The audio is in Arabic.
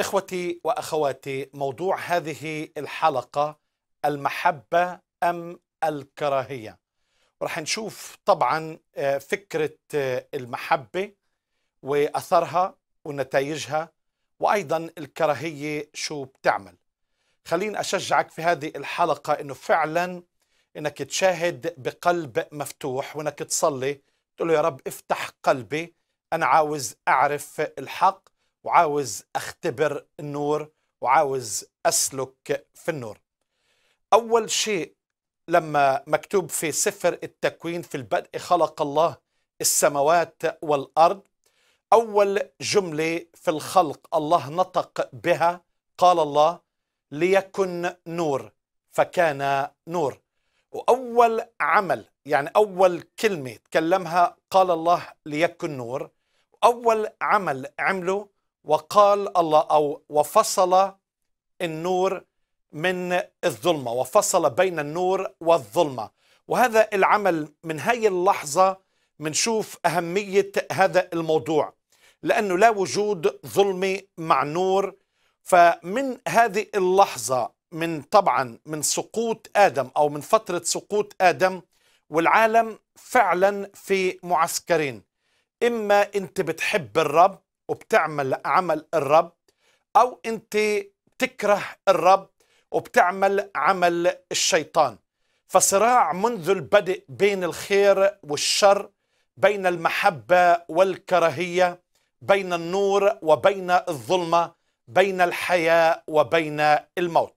إخوتي وأخواتي موضوع هذه الحلقة المحبة أم الكراهية؟ راح نشوف طبعا آه، فكرة آه، المحبة وأثرها ونتائجها وأيضا الكراهية شو بتعمل. خليني أشجعك في هذه الحلقة إنه فعلا إنك تشاهد بقلب مفتوح وإنك تصلي تقول له يا رب افتح قلبي أنا عاوز أعرف الحق وعاوز أختبر النور وعاوز أسلك في النور. أول شيء لما مكتوب في سفر التكوين في البدء خلق الله السماوات والأرض أول جملة في الخلق الله نطق بها قال الله ليكن نور فكان نور. وأول عمل يعني أول كلمة تكلمها قال الله ليكن نور. اول عمل عمله وقال الله أو وفصل النور من الظلمة وفصل بين النور والظلمة. وهذا العمل من هاي اللحظة منشوف أهمية هذا الموضوع لأنه لا وجود ظلمه مع نور. فمن هذه اللحظة من طبعا من سقوط آدم أو من فترة سقوط آدم والعالم فعلا في معسكرين. إما أنت بتحب الرب وبتعمل عمل الرب أو أنت تكره الرب وبتعمل عمل الشيطان. فصراع منذ البدء بين الخير والشر بين المحبة والكراهية بين النور وبين الظلمة بين الحياة وبين الموت.